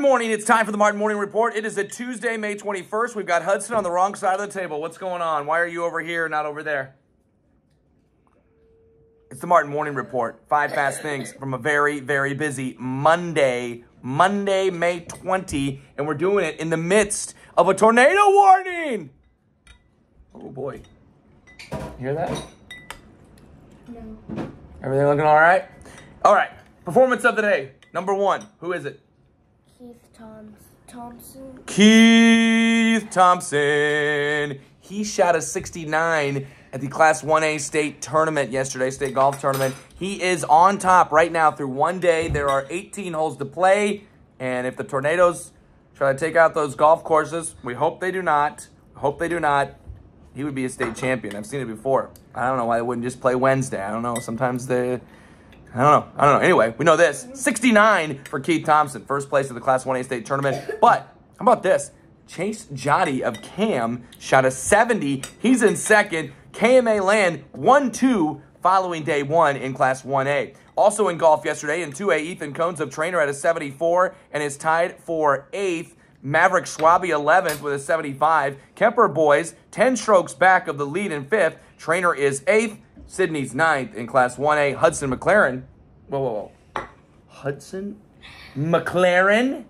Good morning. It's time for the Martin Morning Report. It is a Tuesday, May 21st. We've got Hudson on the wrong side of the table. What's going on? Why are you over here, not over there? It's the Martin Morning Report. Five fast things from a very, very busy Monday, Monday, May 20, and we're doing it in the midst of a tornado warning. Oh boy. You hear that? No. Everything looking all right? All right. Performance of the day. Number one. Who is it? Keith Thompson. Keith Thompson. He shot a 69 at the Class 1A state tournament yesterday, state golf tournament. He is on top right now through one day. There are 18 holes to play. And if the tornadoes try to take out those golf courses, we hope they do not. Hope they do not. He would be a state champion. I've seen it before. I don't know why they wouldn't just play Wednesday. I don't know. Sometimes they. I don't know. I don't know. Anyway, we know this. 69 for Keith Thompson, first place of the Class 1A state tournament. But how about this? Chase Jotty of Cam shot a 70. He's in second. KMA Land 1 2 following day one in Class 1A. Also in golf yesterday in 2A, Ethan Cones of Treynor at a 74 and is tied for eighth. Maverick Schwabi 11th with a 75. Kuemper Boys 10 strokes back of the lead in fifth. Treynor is eighth. Sidney's ninth in Class 1A. Hudson McLaren. Whoa, whoa, whoa. Hudson McLaren?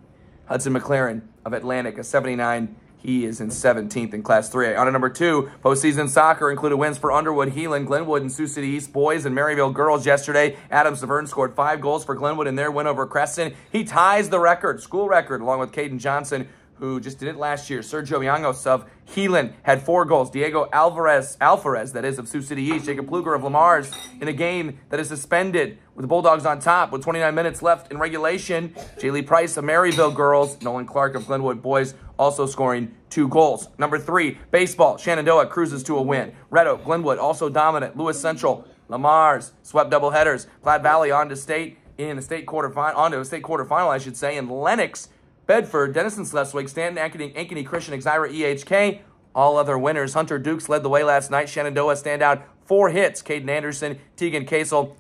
Hudson McLaren of Atlantic, a 79. He is in 17th in Class 3A. On to number two, postseason soccer included wins for Underwood, Heelan, Glenwood, and Sioux City East boys and Maryville girls yesterday. Adam Severn scored five goals for Glenwood in their win over Creston. He ties the record, school record, along with Caden Johnson, who just did it last year. Sergio Yangos of Heelan had four goals. Diego Alvarez, Alvarez, that is, of Sioux City East. Jacob Pluger of Le Mars in a game that is suspended with the Bulldogs on top with 29 minutes left in regulation. Jaylee Price of Maryville girls. Nolan Clark of Glenwood boys also scoring two goals. Number three, baseball. Shenandoah cruises to a win. Red Oak, Glenwood also dominant. Lewis Central, Le Mars swept double headers. Platte Valley on to state in a state quarterfinal, on to a state quarterfinal, I should say. And Lenox Bedford, Denison Schleswig, Stanton, Ankeny, Ankeny Christian, Exira, EHK. All other winners. Hunter Dukes led the way last night. Shenandoah stand out. Four hits. Caden Anderson, Tegan Castle,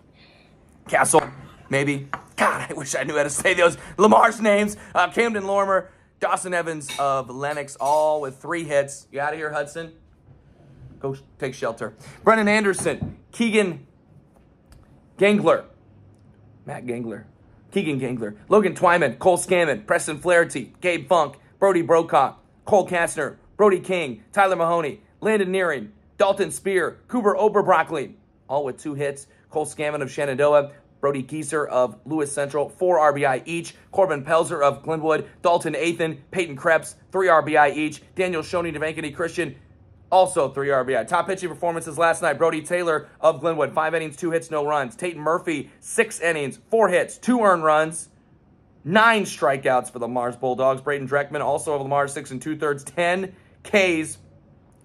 Castle, maybe. God, I wish I knew how to say those. Le Mars names. Uh, Camden Lormer, Dawson Evans of Lenox, all with three hits. You out of here, Hudson? Go take shelter. Brennan Anderson, Keegan Gangler, Matt Gangler, Keegan Gangler, Logan Twyman, Cole Scammon, Preston Flaherty, Gabe Funk, Brody Brokaw, Cole Kastner, Brody King, Tyler Mahoney, Landon Nearing, Dalton Spear, Cooper Oberbroccoli, all with two hits. Cole Scammon of Shenandoah, Brody Gieser of Lewis Central, four RBI each. Corbin Pelzer of Glenwood, Dalton Athan, Peyton Krebs, three RBI each. Daniel Shoney Ankeny Christian, also three RBI. Top pitching performances last night. Brody Taylor of Glenwood, five innings, two hits, no runs. Tate Murphy, six innings, four hits, two earned runs, nine strikeouts for the Mars Bulldogs. Braden Dreckman, also of Lamar, six and two thirds, 10 Ks,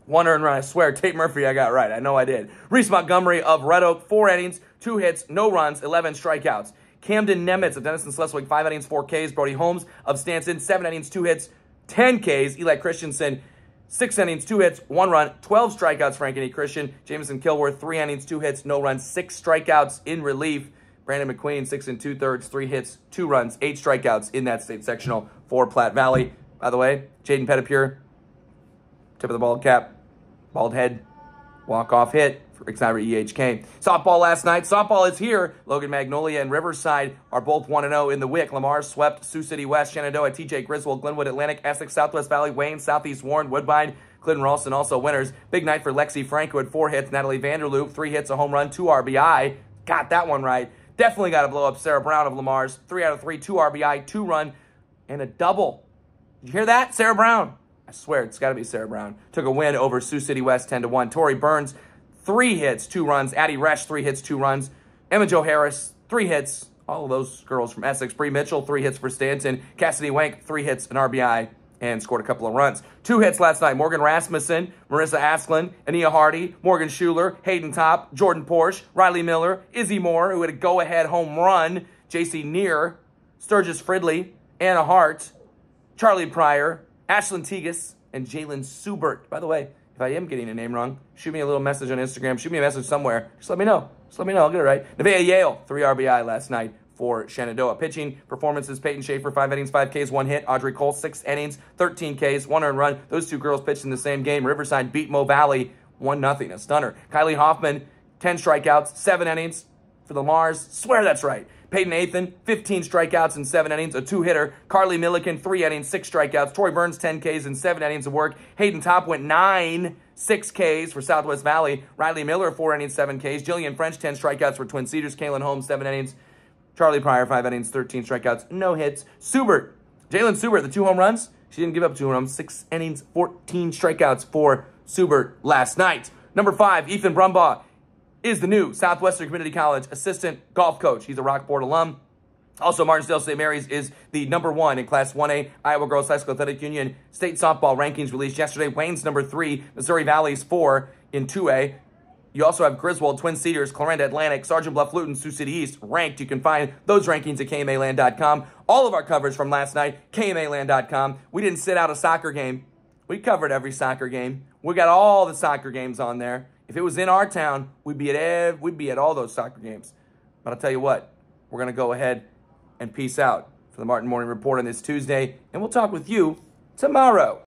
one earned run. I swear, Tate Murphy, I got right. I know I did. Reese Montgomery of Red Oak, four innings, two hits, no runs, 11 strikeouts. Camden Nemitz of Denison Schleswig, five innings, four Ks. Brody Holmes of Stanton, seven innings, two hits, 10 Ks. Eli Christensen, six innings, two hits, one run, 12 strikeouts for Ankeny Christian. Jameson Kilworth, three innings, two hits, no runs, six strikeouts in relief. Brandon McQueen, six and two thirds, three hits, two runs, eight strikeouts in that state sectional for Platte Valley. By the way, Jaden Pettipure, tip of the bald cap, bald head, walk-off hit for Exira EHK. Softball last night. Softball is here. Logan Magnolia and Riverside are both 1-0 in the WIC. Lamar swept Sioux City West, Shenandoah, TJ Griswold, Glenwood, Atlantic, Essex, Southwest Valley, Wayne, Southeast Warren, Woodbine, Clinton Ralston also winners. Big night for Lexi Frank, who had four hits. Natalie Vanderloop, three hits, a home run, two RBI. Got that one right. Definitely got to blow up Sarah Brown of Le Mars. Three out of three, two RBI, two run, and a double. Did you hear that? Sarah Brown. I swear it's got to be Sarah Brown. Took a win over Sioux City West 10 to 1. Tori Burns, three hits, two runs. Addie Resch, three hits, two runs. Emma Jo Harris, three hits. All of those girls from Essex. Bree Mitchell, three hits for Stanton. Cassidy Wank, three hits, an RBI, and scored a couple of runs. Two hits last night. Morgan Rasmussen, Marissa Asklin, Ania Hardy, Morgan Schuler, Hayden Top, Jordan Porsche, Riley Miller, Izzy Moore, who had a go-ahead home run, JC Neer, Sturgis Fridley, Anna Hart, Charlie Pryor, Ashlyn Tegas, and Jalen Subert. By the way, if I am getting a name wrong, shoot me a little message on Instagram. Shoot me a message somewhere. Just let me know. Just let me know. I'll get it right. Nevaeh Yale, three RBI last night for Shenandoah. Pitching performances Peyton Schaefer, five innings, five Ks, one hit. Audrey Cole, six innings, 13 Ks, one earned run. Those two girls pitched in the same game. Riverside beat Mo Valley 1 0. A stunner. Kylie Hoffman, 10 strikeouts, seven innings for the Mars. Swear that's right. Peyton Nathan, 15 strikeouts and seven innings, a two hitter. Carly Milliken, three innings, six strikeouts. Tori Burns, 10 Ks and seven innings of work. Hayden Top went nine, six Ks for Southwest Valley. Riley Miller, four innings, seven Ks. Jillian French, 10 strikeouts for Twin Cedars. Kaylin Holmes, seven innings. Charlie Pryor, five innings, 13 strikeouts, no hits. Subert, Jalen Subert, the two home runs. She didn't give up two home runs, six innings, 14 strikeouts for Subert last night. Number five, Ethan Brumbaugh is the new Southwestern Community College assistant golf coach. He's a Rockport alum. Also, Martensdale St. Mary's is the number one in Class 1A Iowa Girls High School Athletic Union state softball rankings released yesterday. Wayne's number three, Missouri Valley's four in 2A. You also have Griswold, Twin Cedars, Clarinda Atlantic, Sergeant Bluff Luton, Sioux City East ranked. You can find those rankings at KMAland.com. All of our coverage from last night, KMAland.com. We didn't sit out a soccer game. We covered every soccer game. We got all the soccer games on there. If it was in our town, we'd be at ev- we'd be at all those soccer games. But I'll tell you what, we're gonna go ahead and peace out for the Martin Morning Report on this Tuesday, and we'll talk with you tomorrow.